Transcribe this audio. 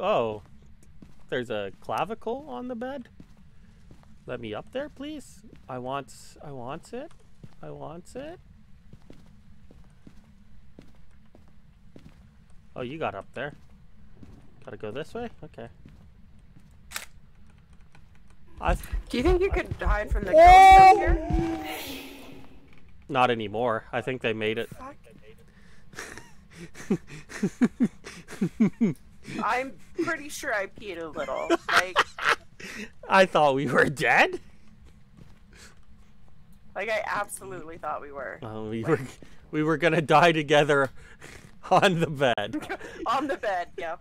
oh. There's a clavicle on the bed. Let me up there, please. I want, I want it. I want it. Oh, you got up there. Gotta go this way? Okay. I Do you think you could hide from the ghost up here? not anymore. I think they made it. Fuck. I'm pretty sure I peed a little. Like, I thought we were dead. like I absolutely thought we were Oh, we were we were gonna die together on the bed. on the bed. Yeah.